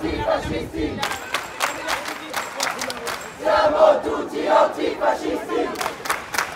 antifascisti. Siamo tutti antifascisti.